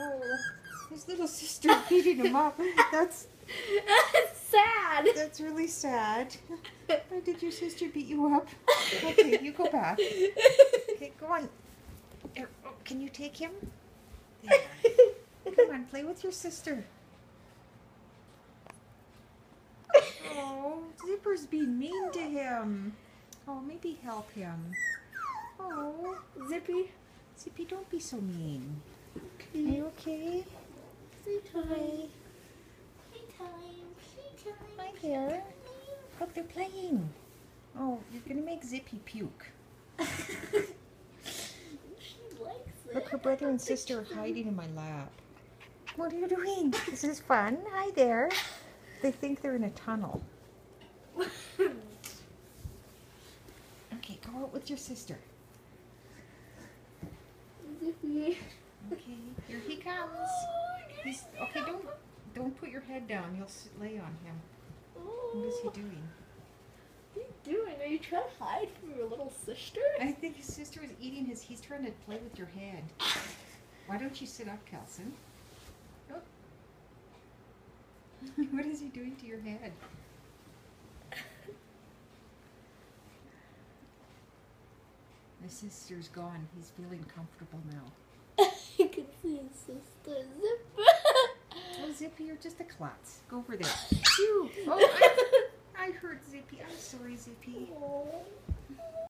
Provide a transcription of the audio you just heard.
Oh, his little sister beating him up. That's sad. that's really sad. Why did your sister beat you up? Okay, you go back. Okay, go on. Oh, can you take him? There. Come on, play with your sister. Oh, Zipper's being mean to him. Oh, maybe help him. Oh, Zippy. Zippy, don't be so mean. Are Okay. you okay? Playtime. Hi. Playtime. Playtime. Hi there. Look, they're playing. Oh, you're gonna make Zippy puke. she likes it. Look, her brother and sister are hiding in my lap. What are you doing? This is fun. Hi there. They think they're in a tunnel. Okay, go out with your sister. Zippy. Okay, here he comes. He's okay. Don't don't put your head down. You'll s- lay on him. What is he doing? What are you doing? Are you trying to hide from your little sister? I think his sister was eating his. He's trying to play with your head. Why don't you sit up, Kelson? Oh. what is he doing to your head? My sister's gone. He's feeling comfortable now. Can see his sister Zipper. Oh, Zippy, you're just a klutz. Go over there. Phew. Oh, I, I hurt Zippy. I'm sorry, Zippy. Oh.